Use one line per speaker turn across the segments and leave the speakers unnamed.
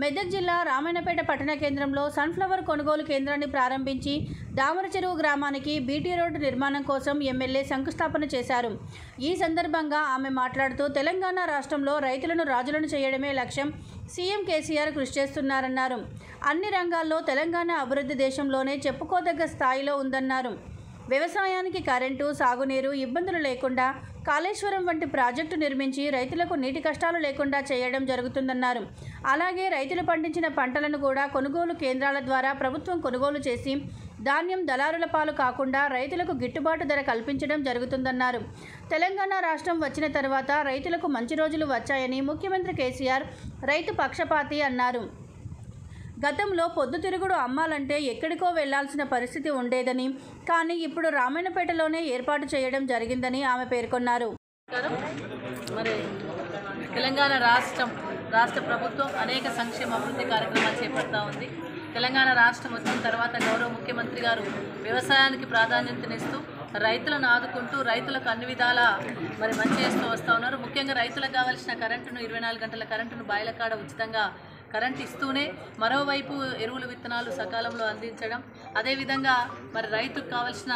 మెదక్ జిల్లా రామాయణపేట పట్టణ కేంద్రంలో సన్ఫ్లవర్ కొనుగోలు కేంద్రాన్ని ప్రారంభించి దామర చెరువు గ్రామానికి బీటీ రోడ్డు నిర్మాణం కోసం ఎమ్మెల్యే శంకుస్థాపన చేశారు. ఈ సందర్భంగా ఆమె మాట్లాడుతూ తెలంగాణ రాష్ట్రంలో రైతులను రాజులను చేయడమే లక్ష్యం. సీఎం కేసీఆర్ కృషి చేస్తున్నారన్నారు. అన్ని రంగాల్లో తెలంగాణ అభివృద్ధి దేశంలోనే చెప్పుకోదగ్గ స్థాయిలో ఉందన్నారు. వ్యవసాయానికి కరెంటు సాగునీరు ఇబ్బందులు లేకుండా కాళేశ్వరం వంటి ప్రాజెక్టు నిర్మించి రైతులకు నీటి కష్టాలు లేకుండా చేయడం జరుగుతుందన్నారు. అలాగే రైతులు పండించిన పంటలను కూడా కొనుగోలు కేంద్రాల ద్వారా ప్రభుత్వం కొనుగోలు చేసి ధాన్యం దళారుల పాలు కాకుండా రైతులకు గిట్టుబాటు ధర కల్పించడం జరుగుతుందన్నారు. తెలంగాణ రాష్ట్రం వచ్చిన తర్వాత రైతులకు మంచి రోజులు వచ్చాయని ముఖ్యమంత్రి కేసీఆర్ రైతు పక్షపాతి అన్నారు. గతంలో పొద్దుతిరుగుడు అమ్మాలంటే ఎక్కడికో వెళ్ళాల్సిన పరిస్థితి ఉండేదని కానీ ఇప్పుడు రామాయణపేటలోనే ఏర్పాటు చేయడం జరిగిందని ఆమె పేర్కొన్నారు.
మరి తెలంగాణ రాష్ట్రం రాష్ట్ర ప్రభుత్వం అనేక సంక్షేమ అభివృద్ధి కార్యక్రమాలు చేపడతా ఉంది. తెలంగాణ రాష్ట్రం వచ్చిన తర్వాత గౌరవ ముఖ్యమంత్రి గారు వ్యవసాయానికి ప్రాధాన్యతనిస్తూ రైతులను ఆదుకుంటూ రైతులకు అన్ని విధాల మరి మంచి చేస్తూ వస్తూ ఉన్నారు. ముఖ్యంగా రైతులకు కావాల్సిన కరెంటును ఇరవై నాలుగు గంటల కరెంటును బాయిల కాడ ఉచితంగా కరెంట్ ఇస్తూనే మరోవైపు ఎరువులు విత్తనాలు సకాలంలో అందించడం. అదేవిధంగా మరి రైతుకు కావాల్సిన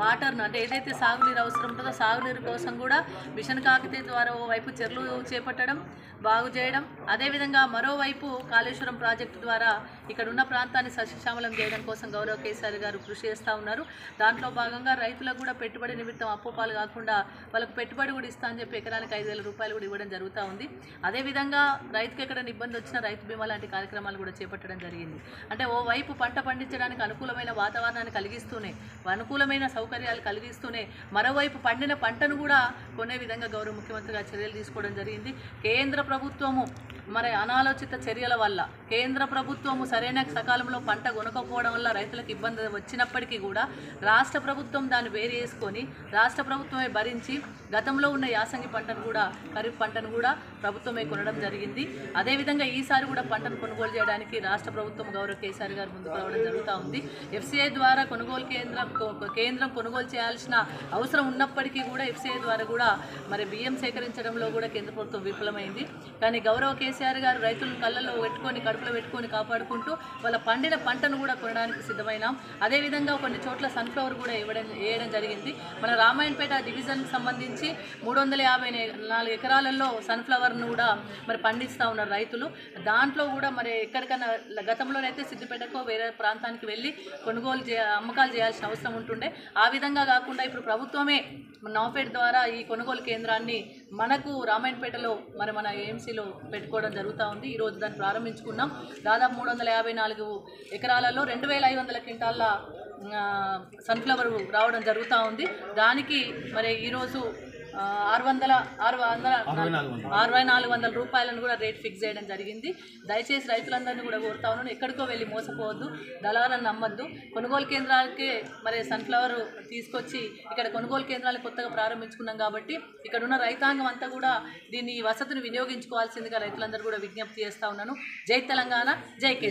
వాటర్ను అంటే ఏదైతే సాగునీరు అవసరం ఉంటుందో సాగునీరు కోసం కూడా మిషన్ కాకతీయ ద్వారా ఓవైపు చెర్లు చేపట్టడం బాగు చేయడం అదేవిధంగా మరోవైపు కాళేశ్వరం ప్రాజెక్టు ద్వారా ఇక్కడ ఉన్న ప్రాంతాన్ని సస్యశ్యామలం చేయడం కోసం గౌరవ కేసీఆర్ గారు కృషి చేస్తూ ఉన్నారు. దాంట్లో భాగంగా రైతులకు కూడా పెట్టుబడి నిమిత్తం అప్పుపాలు కాకుండా వాళ్ళకు పెట్టుబడి కూడా ఇస్తా అని చెప్పి ఎకరానికి ఐదు వేల రూపాయలు కూడా ఇవ్వడం జరుగుతూ ఉంది. అదేవిధంగా రైతుకి ఎక్కడైనా ఇబ్బంది వచ్చినా రైతు బీమా లాంటి కార్యక్రమాలు కూడా చేపట్టడం జరిగింది. అంటే ఓవైపు పంట పండించడానికి అనుకూలమైన వాతావరణాన్ని కలిగిస్తూనే అనుకూలమైన సౌ సౌకర్యాలు కలిగిస్తూనే మరోవైపు పండిన పంటను కూడా కొనే విధంగా గౌరవ ముఖ్యమంత్రి గారు చర్యలు తీసుకోవడం జరిగింది. కేంద్ర ప్రభుత్వము మరి అనాలోచిత చర్యల వల్ల కేంద్ర ప్రభుత్వము సరైన సకాలంలో పంట కొనకపోవడం వల్ల రైతులకు ఇబ్బంది వచ్చినప్పటికీ కూడా రాష్ట్ర ప్రభుత్వం దాన్ని వేరు చేసుకొని రాష్ట్ర ప్రభుత్వమే భరించి గతంలో ఉన్న యాసంగి పంటను కూడా ఖరీఫ్ పంటను కూడా ప్రభుత్వమే కొనడం జరిగింది. అదేవిధంగా ఈసారి కూడా పంటను కొనుగోలు చేయడానికి రాష్ట్ర ప్రభుత్వం గౌరవ కేసీఆర్ గారు ముందుకు రావడం జరుగుతూ ఉంది. ఎఫ్సీఐ ద్వారా కొనుగోలు కేంద్రం కొ- కేంద్రం కొనుగోలు చేయాల్సిన అవసరం ఉన్నప్పటికీ కూడా ఎఫ్సీఐ ద్వారా కూడా మరి బియ్యం సేకరించడంలో కూడా కేంద్ర ప్రభుత్వం విఫలమైంది. కానీ గౌరవ కేసీఆర్ గారు రైతులను కళ్ళల్లో పెట్టుకొని అదుపులో పెట్టుకొని కాపాడుకుంటూ వాళ్ళ పండిన పంటను కూడా కొనడానికి సిద్ధమైనాం. అదేవిధంగా కొన్ని చోట్ల సన్ఫ్లవర్ కూడా ఇవ్వడం వేయడం జరిగింది. మన రామాయణపేట డివిజన్కి సంబంధించి మూడు వందల యాభై నాలుగు ఎకరాలలో సన్ఫ్లవర్ను కూడా మరి పండిస్తూ ఉన్నారు రైతులు. దాంట్లో కూడా మరి ఎక్కడికైనా గతంలోనైతే సిద్దిపేటకో వేరే ప్రాంతానికి వెళ్ళి కొనుగోలు చే అమ్మకాలు చేయాల్సిన అవసరం ఉంటుండే. ఆ విధంగా కాకుండా ఇప్పుడు ప్రభుత్వమే నాఫెడ్ ద్వారా ఈ కొనుగోలు కేంద్రాన్ని మనకు రామాయణపేటలో మరి మన ఏఎంసీలో పెట్టుకోవడం జరుగుతూ ఉంది. ఈరోజు దాన్ని ప్రారంభించుకున్నాం. దాదాపు మూడు వందల యాభై నాలుగు ఎకరాలలో రెండు వేల ఐదు వందల క్వింటాళ్ళ సన్ఫ్లవర్ రావడం జరుగుతూ ఉంది. దానికి మరి ఈరోజు ఆరు వందల ఆరు వందల. అరవై నాలుగు వందల రూపాయలను కూడా రేట్ ఫిక్స్ చేయడం జరిగింది. దయచేసి రైతులందరినీ కూడా కోరుతా ఉన్నాను. ఎక్కడికో వెళ్ళి మోసపోవద్దు దళాలను నమ్మద్దు. కొనుగోలు కేంద్రాలకే మరి సన్ఫ్లవర్ తీసుకొచ్చి ఇక్కడ కొనుగోలు కేంద్రాలు కొత్తగా ప్రారంభించుకున్నాం కాబట్టి ఇక్కడ ఉన్న రైతాంగం అంతా కూడా దీన్ని ఈ వసతిని వినియోగించుకోవాల్సిందిగా రైతులందరూ కూడా విజ్ఞప్తి చేస్తా ఉన్నాను. జై తెలంగాణ జై కే